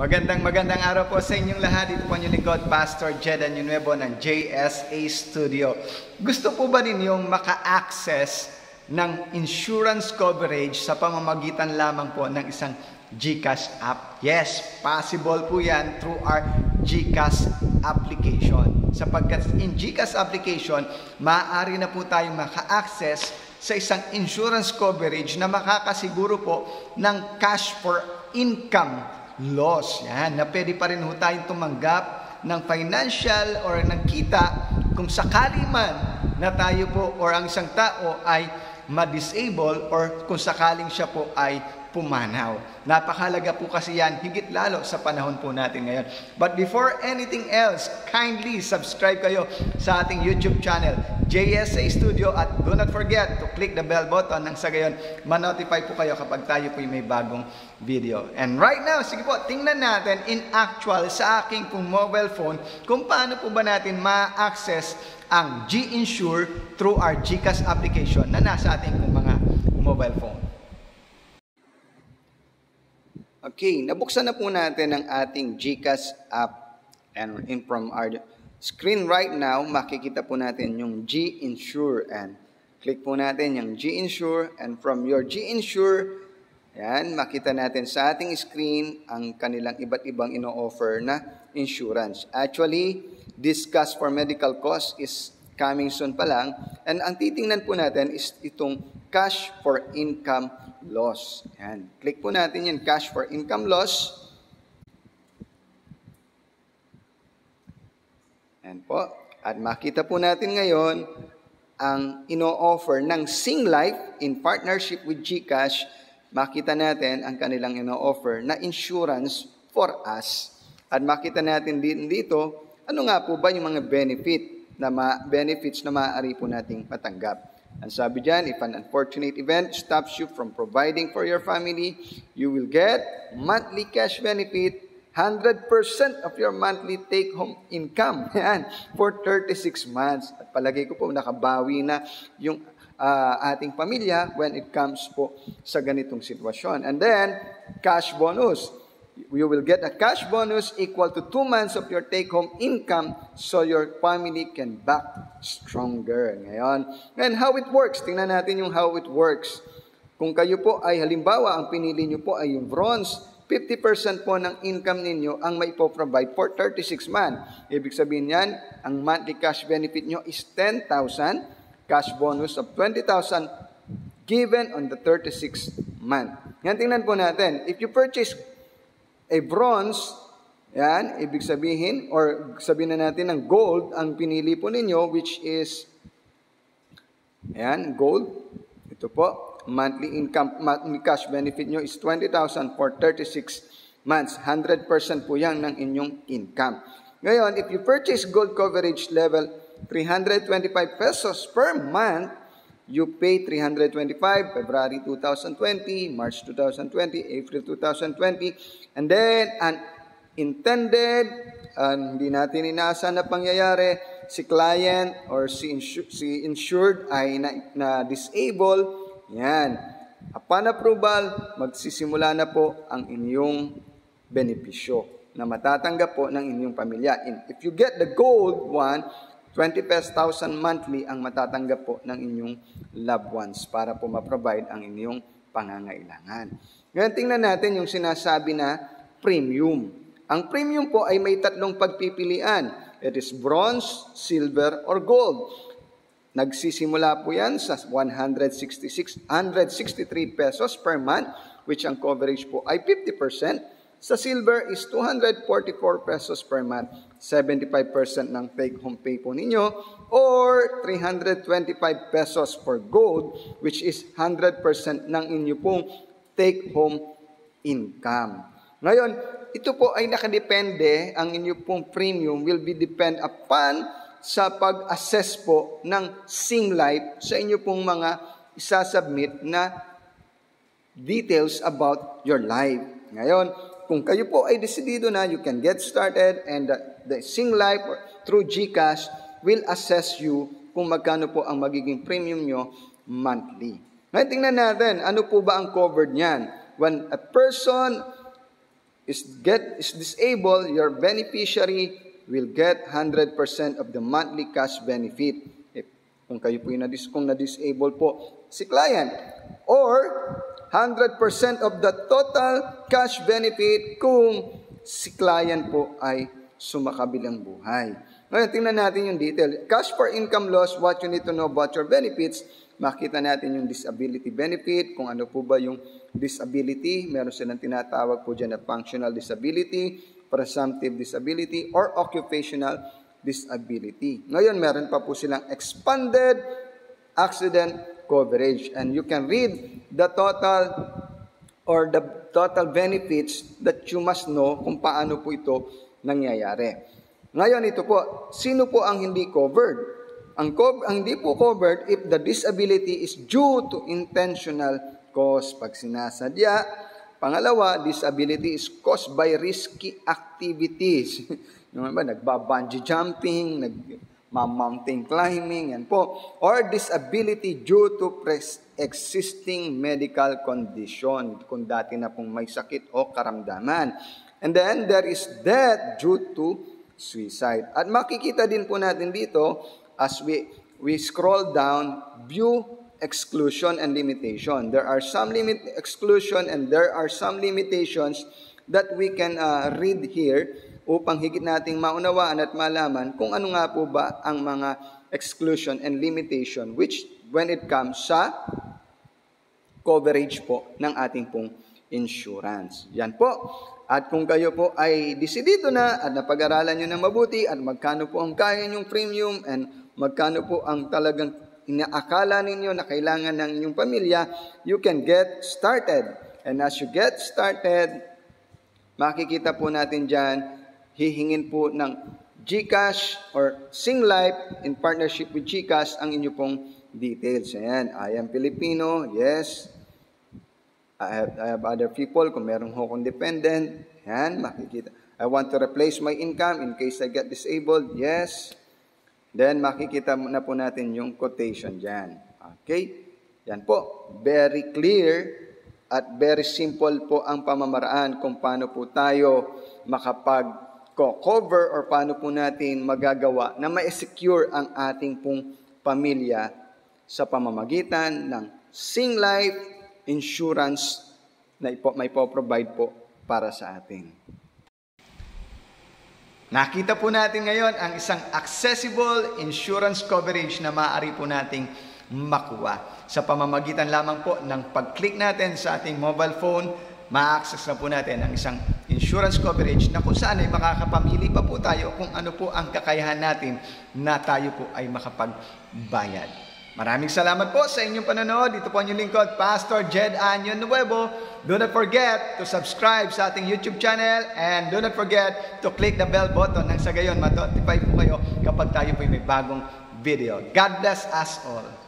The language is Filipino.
Magandang magandang araw po sa inyong lahat. Dito po ang lingkod, Pastor Jed Anunuevo ng JSA Studio. Gusto po ba ninyong maka-access ng insurance coverage sa pamamagitan lamang po ng isang GCash app? Yes, possible po yan through our GCash application. Sapagkat in GCash application, maaari na po tayong maka-access sa isang insurance coverage na makakasiguro po ng cash for income loss. Yan, na pwede pa rin ho tayong tumanggap ng financial or ng kita kung sakali man na tayo po or ang isang tao ay ma-disable or kung sakaling siya po ay pumanaw. Napakalaga po kasi yan, higit lalo sa panahon po natin ngayon. But before anything else, kindly subscribe kayo sa ating YouTube channel, JSA Studio at do not forget to click the bell button nang sa gayon ma-notify po kayo kapag tayo po may bagong video. And right now, sige po, tingnan natin in actual sa aking pong mobile phone kung paano po ba natin ma-access ang G-Insure through our GCash application na nasa ating mga mobile phone. Okay, nabuksan na po natin ang ating GCash app. And in from our screen right now, makikita po natin yung G-Insure. And click po natin yung G-Insure. And from your G-Insure, yan, makita natin sa ating screen ang kanilang iba't ibang ino-offer na insurance. Actually, this cash for medical cost is coming soon pa lang. And ang titingnan po natin is itong cash for income loss. Yan. Click po natin yan, cash for income loss. Yan po. At makita po natin ngayon ang ino-offer ng Sing Life in partnership with GCash. Makita natin ang kanilang ino-offer na insurance for us. At makita natin din dito, ano nga po ba yung mga benefit na ma- benefits na maaari po nating matanggap. Ang sabi dyan, if an unfortunate event stops you from providing for your family, you will get monthly cash benefit, 100% of your monthly take-home income. Yan, for 36 months. At palagay ko po, nakabawi na yung uh, ating pamilya when it comes po sa ganitong sitwasyon. And then, cash bonus you will get a cash bonus equal to two months of your take-home income so your family can back stronger. Ngayon, and how it works, tingnan natin yung how it works. Kung kayo po ay halimbawa, ang pinili nyo po ay yung bronze, 50% po ng income ninyo ang may po-provide for 36 months. Ibig sabihin yan, ang monthly cash benefit nyo is 10,000, cash bonus of 20,000 given on the 36th month. Yan, tingnan po natin. If you purchase a bronze, yan, ibig sabihin, or sabihin na natin ng gold, ang pinili po ninyo, which is, yan, gold. Ito po, monthly income, monthly cash benefit nyo is 20,000 for 36 months. 100% po yan ng inyong income. Ngayon, if you purchase gold coverage level 325 pesos per month, you pay 325 February 2020, March 2020, April 2020, and then an intended, uh, hindi natin inasa na pangyayari, si client or si, insu- si insured ay na, na yan. Upon approval, magsisimula na po ang inyong benepisyo na matatanggap po ng inyong pamilya. And if you get the gold one, 20 pesos thousand monthly ang matatanggap po ng inyong loved ones para po ma-provide ang inyong pangangailangan. Ngayon tingnan natin yung sinasabi na premium. Ang premium po ay may tatlong pagpipilian. It is bronze, silver, or gold. Nagsisimula po yan sa 166, 163 pesos per month, which ang coverage po ay 50%. Sa silver is 244 pesos per month. 75% ng take-home pay po ninyo or 325 pesos for gold which is 100% ng inyo pong take-home income. Ngayon, ito po ay nakadepende, ang inyo pong premium will be depend upon sa pag-assess po ng Sing Life sa inyo pong mga isasubmit na details about your life. Ngayon, kung kayo po ay desidido na, you can get started and the, the Sing Life through GCash will assess you kung magkano po ang magiging premium nyo monthly. Ngayon tingnan natin, ano po ba ang covered niyan? When a person is get is disabled, your beneficiary will get 100% of the monthly cash benefit. If, kung kayo po yung na-disable po si client. Or 100% of the total cash benefit kung si client po ay sumakabilang buhay. Ngayon, tingnan natin yung detail. Cash for income loss, what you need to know about your benefits. Makita natin yung disability benefit, kung ano po ba yung disability. Meron silang tinatawag po dyan na functional disability, presumptive disability, or occupational disability. Ngayon, meron pa po silang expanded accident coverage. And you can read the total or the total benefits that you must know kung paano po ito nangyayari. Ngayon, ito po, sino po ang hindi covered? Ang, co- ang hindi po covered if the disability is due to intentional cause. Pag sinasadya, pangalawa, disability is caused by risky activities. yung ba, nagbabungee jumping, nag mountain climbing, yan po. Or disability due to pres- existing medical condition, kung dati na pong may sakit o karamdaman. And then, there is death due to suicide. At makikita din po natin dito, as we, we scroll down, view exclusion and limitation. There are some limit exclusion and there are some limitations that we can uh, read here upang higit nating maunawaan at malaman kung ano nga po ba ang mga exclusion and limitation which when it comes sa coverage po ng ating pong insurance. Yan po. At kung kayo po ay desidido na at napag-aralan nyo na mabuti at magkano po ang kaya nyong premium and magkano po ang talagang inaakala ninyo na kailangan ng inyong pamilya, you can get started. And as you get started, makikita po natin dyan, hihingin po ng GCash or SingLife in partnership with GCash ang inyo pong details. Ayan, I am Filipino, yes. I have, I have other people, kung meron ho akong dependent, yan, makikita. I want to replace my income in case I get disabled, yes. Then, makikita na po natin yung quotation dyan. Okay? Yan po. Very clear at very simple po ang pamamaraan kung paano po tayo makapag-cover or paano po natin magagawa na ma-secure ang ating pong pamilya sa pamamagitan ng Sing Life insurance na ipo, may po-provide po para sa atin. Nakita po natin ngayon ang isang accessible insurance coverage na maaari po nating makuha. Sa pamamagitan lamang po ng pag-click natin sa ating mobile phone, ma-access na po natin ang isang insurance coverage na kung saan ay makakapamili pa po tayo kung ano po ang kakayahan natin na tayo po ay makapagbayad. Maraming salamat po sa inyong panonood. Dito po ang inyong lingkod, Pastor Jed Anyon Nuevo. Do not forget to subscribe sa ating YouTube channel and do not forget to click the bell button nang sa gayon matotify po kayo kapag tayo po may bagong video. God bless us all.